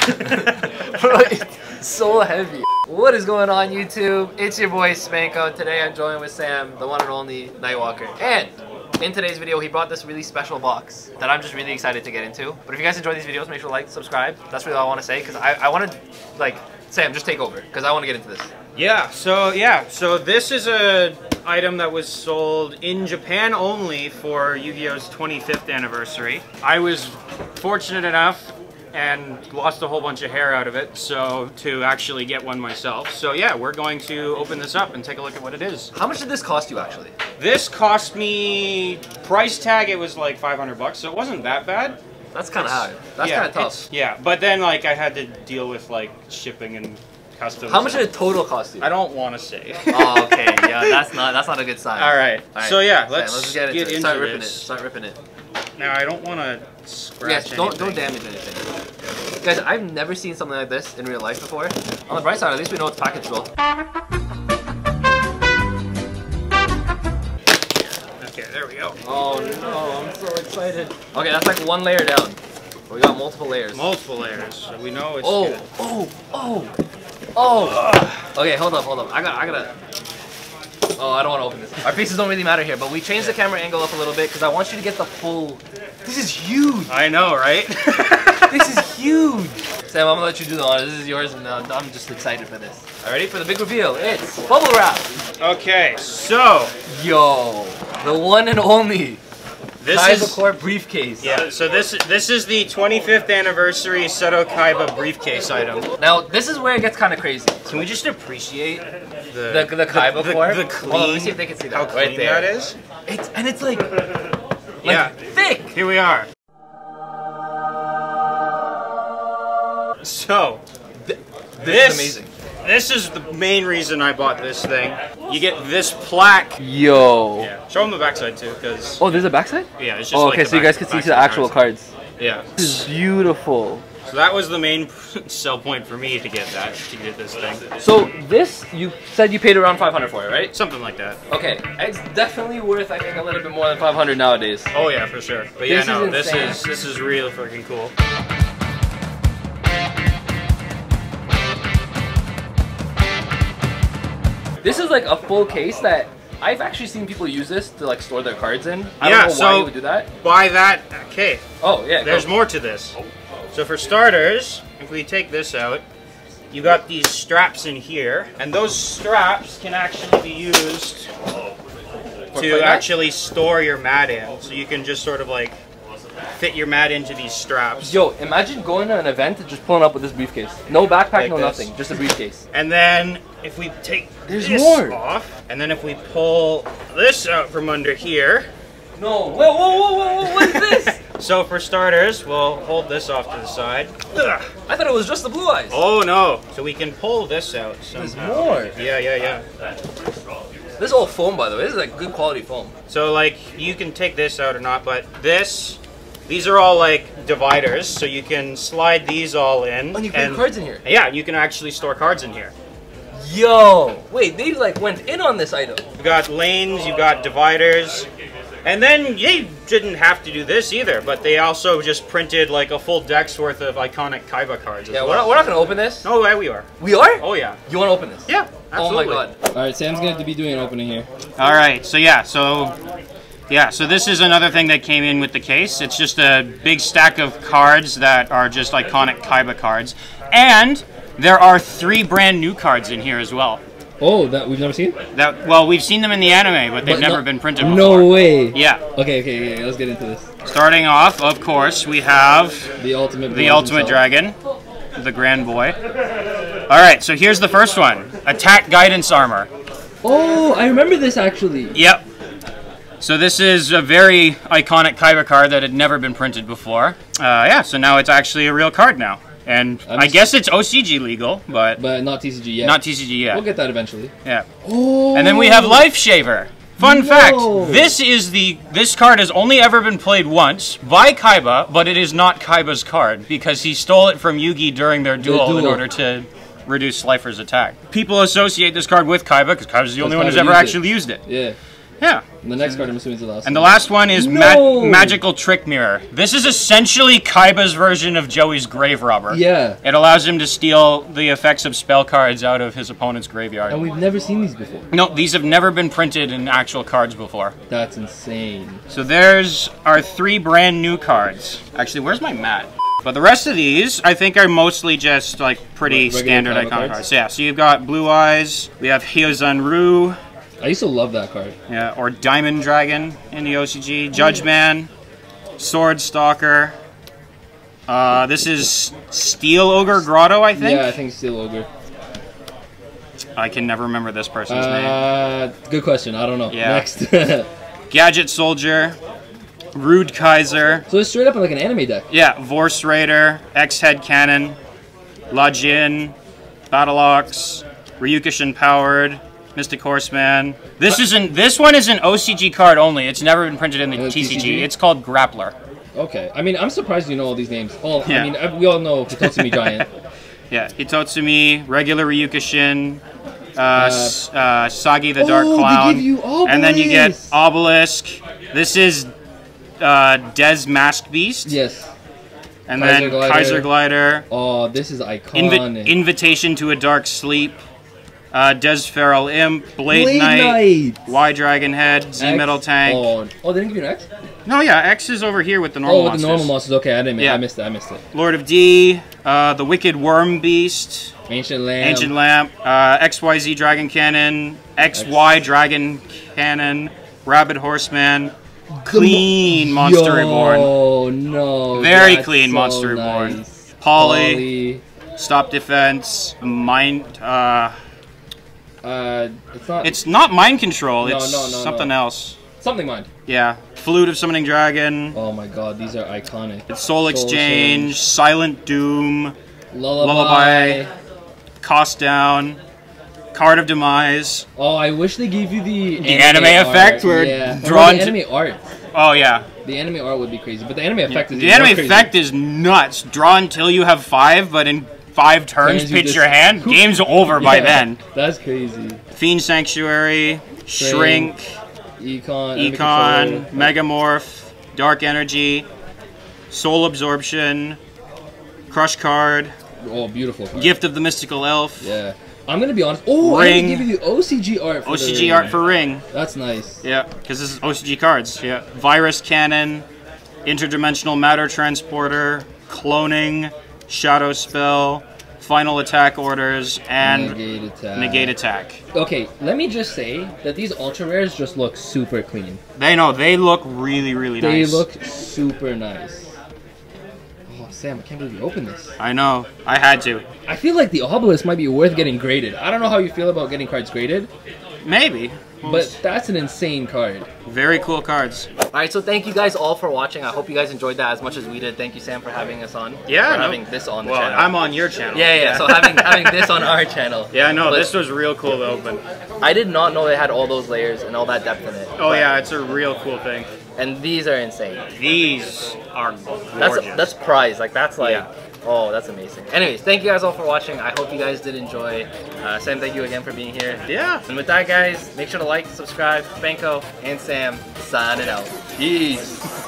So heavy. What is going on YouTube? It's your boy Spanko. Today I'm joined with Sam, the one and only Nightwalker. And in today's video, he brought this really special box that I'm just really excited to get into. But if you guys enjoy these videos, make sure to like, subscribe. That's really all I want to say because I, I want to, like, Sam, just take over because I want to get into this. Yeah, so yeah, so this is a item that was sold in Japan only for Yu-Gi-Oh's 25th anniversary. I was fortunate enough and lost a whole bunch of hair out of it, so to actually get one myself. So yeah, we're going to open this up and take a look at what it is. How much did this cost you actually? This cost me, price tag, it was like 500 bucks, so it wasn't that bad. That's kind of hard. That's yeah, kind of tough. Yeah, but then like I had to deal with like shipping and customs. How much did it total cost you? I don't want to say. oh, okay. Yeah, that's not that's not a good sign. All right. All right. So yeah, let's, let's get, get, into, it. Start ripping this. it. Start ripping it. Now I don't want to scratch. Yes, don't don't damage anything. Guys, I've never seen something like this in real life before. On the bright side, at least we know it's packaged well. Okay, there we go. Oh no, I'm so excited. Okay, that's like one layer down. We got multiple layers. Multiple layers, so we know it's Oh, good. oh, oh, oh. Okay, hold up, hold up. I got, I gotta. Oh, I don't want to open this. Our pieces don't really matter here, but we changed the camera angle up a little bit because I want you to get the full. This is huge. I know, right? This is huge. Sam, I'm gonna let you do the honors. This is yours, and uh, I'm just excited for this. All ready for the big reveal? It's bubble wrap. okay, so Yo, the one and only this Kaiba is Corp briefcase. yeah. So this this is the 25th anniversary Seto Kaiba briefcase item. Now this is where it gets kind of crazy. Can we just appreciate The the Kaiba the, Corp. the Hold on, let me see if they can see that. How right clean there. that is? It's and it's like, like Yeah. thick. Here we are. So This, This- is amazing. This is the main reason I bought this thing. You get this plaque. Yo. Yeah. Show them the backside too, because Oh, there's a backside. yeah, it's just. Oh, okay, the so you guys can see the actual cards. Yeah. This is beautiful. So that was the main sell point for me to get that, to get this thing. So this, you said you paid around 500 for it, right? Something like that. Okay, it's definitely worth I think a little bit more than 500 nowadays. Oh yeah, for sure. But yeah, This no, is this is this is real freaking cool. This is like a full case that I've actually seen people use this to like store their cards in. I Yeah, don't know why so- you would do that. Buy that. Okay, Oh yeah, there's go. more to this. So for starters, if we take this out, you got these straps in here, and those straps can actually be used to actually store your mat in. So you can just sort of like fit your mat into these straps. Yo, imagine going to an event and just pulling up with this briefcase. No backpack, Like no this. nothing, just a briefcase. And then if we take There's this more. off, and then if we pull this out from under here, No, whoa, whoa, whoa, whoa, whoa, what is this? so for starters, we'll hold this off to the side. Ugh. I thought it was just the blue eyes. Oh no! So we can pull this out There's more. Yeah, yeah, yeah. This is all foam, by the way. This is like good quality foam. So like you can take this out or not, but this, these are all like dividers, so you can slide these all in. Oh, and you put cards in here. Yeah, you can actually store cards in here. Yo, wait, they like went in on this item. You've got lanes, you've got dividers. And then they didn't have to do this either, but they also just printed like a full deck's worth of iconic Kaiba cards as Yeah, we're well. not, we're not gonna open this. No way we are. We are? Oh yeah. You wanna open this? Yeah, absolutely. Oh my god. Alright, Sam's gonna have to be doing an opening here. All right, so yeah, so yeah, so this is another thing that came in with the case. It's just a big stack of cards that are just iconic Kaiba cards, and there are three brand new cards in here as well. Oh, that we've never seen? That well, we've seen them in the anime, but they've But never no- been printed before. No way. Yeah. Okay, okay, okay, let's get into this. Starting off, of course, we have The ultimate the Ultimate Dragon, the Grand Boy. All right, so here's the first one: Attack Guidance Armor. Oh, I remember this actually. Yep. So this is a very iconic Kaiba card that had never been printed before. Uh, yeah, so now it's actually a real card now. And I'm I guess it's OCG legal, but But not TCG yet. not TCG yet. We'll get that eventually. Yeah. Oh. And then we have Life Shaver. Fun No. fact: This is the this card has only ever been played once by Kaiba, but it is not Kaiba's card because he stole it from Yugi during their duel, in duel. order to reduce Slifer's attack. People associate this card with Kaiba because Kaiba's the only one who's ever used it. actually used it. Yeah. Yeah. The next card, I'm assuming, is the last And the last one is No! ma- Magical Trick Mirror. This is essentially Kaiba's version of Joey's Grave Robber. Yeah. It allows him to steal the effects of spell cards out of his opponent's graveyard. And we've never seen these before. No, these have never been printed in actual cards before. That's insane. So there's our three brand new cards. Actually, where's my mat? But the rest of these, I think, are mostly just like pretty Regular standard icon cards? cards. Yeah, so you've got Blue Eyes, we have Hyozan Ryu, I used to love that card. yeah, or Diamond Dragon in the OCG, Judge Man, Sword Stalker. Uh, this is Steel Ogre Grotto, I think. Yeah, I think Steel Ogre. I can never remember this person's name. Uh, good question. I don't know. Yeah. Next. Gadget Soldier, Rude Kaiser, So it's straight up like an anime deck. Yeah, Vorse Raider, X Head Cannon, Lajin, Battleox, Ryukishin Powered, Mystic Horseman. This isn't. This one is an OCG card only. It's never been printed in the Uh, TCG. TCG? It's called Grappler. Okay. I mean, I'm surprised you know all these names. Oh, Yeah. I mean, uh, we all know Hitotsu-Me Giant. Yeah, Hitotsu-Me, regular Ryukishin, uh, S- uh, Saggi the Dark Oh, they Clown, give you and then you get Obelisk. Obelisk. This is uh, Des Masked Beast, Yes. and Kaiser then Glider. Kaiser Glider. Oh, this is iconic. Invi- Invitation to a Dark Sleep, uh, Des Feral Imp, Blade, Blade Knight, Knight. Y Dragon Head, Z X- Metal Tank. Oh, oh, they didn't give you an X? No, yeah, X is over here with the normal Oh, with monsters. the normal monsters. Okay, I didn't. Yeah. I missed it. I missed it. Lord of D, uh, the Wicked Worm Beast, Ancient Lamb. Ancient Lamp, uh, XYZ Dragon Cannon, XY Dragon Cannon, Rabbit Horseman, Clean Monster Reborn, Oh no. Very clean so Monster Reborn. nice. Polly, Polly. Stop Defense, Mind. Uh, Uh, it's not. it's not Mind Control. No, It's no, no, something else. something mind. Yeah, Flute of Summoning Dragon. Oh my god, these are iconic. It's Soul, Exchange, Exchange. Silent Doom, Lullaby. Lullaby. Cost Down, Card of Demise. Oh, I wish they gave you the, The anime effect art. where yeah. Drawn the anime art. Oh yeah, The anime art would be crazy, but the anime effect is the anime effect is nuts. Draw until you have five, but in five turns, pitch just- your hand. Game's over by then. That's crazy. Fiend Sanctuary, Shrink, Econ. Econ, control. Megamorph, Dark Energy, Soul Absorption, Crush Card, Oh, beautiful. card. Gift of the Mystical Elf, Yeah. I'm gonna be honest. Oh, I Ring. didn't give you the OCG art. For OCG ring. art for Ring. That's nice. Yeah, because this is OCG cards. Yeah. Virus Cannon, Interdimensional Matter Transporter, Cloning, Shadow Spell, Final Attack Orders, and negate attack. Negate Attack. Okay, let me just say that these ultra rares just look super clean. They know, they look really, really They nice. They look super nice. Oh, Sam, I can't believe you opened this. I know, I had to. I feel like the obelisk might be worth getting graded. I don't know how you feel about getting cards graded, Maybe. Well, but that's an insane card. very cool cards. All right, so thank you guys all for watching. I hope you guys enjoyed that as much as we did. Thank you, Sam, for having us on. Yeah, for no- having this on the Well, channel. I'm on your channel. yeah, yeah. So having having this on our channel. Yeah, no, But this was real cool to open. I did not know they had all those layers and all that depth in it. Oh yeah, it's a real cool thing. And these are insane. These are That's gorgeous. that's prize. Like that's like. Yeah. Oh, that's amazing. Anyways, thank you guys all for watching. I hope you guys did enjoy. Uh, Sam, thank you again for being here. yeah. And with that, guys, make sure to like, subscribe. Spanko and Sam signing out. Peace.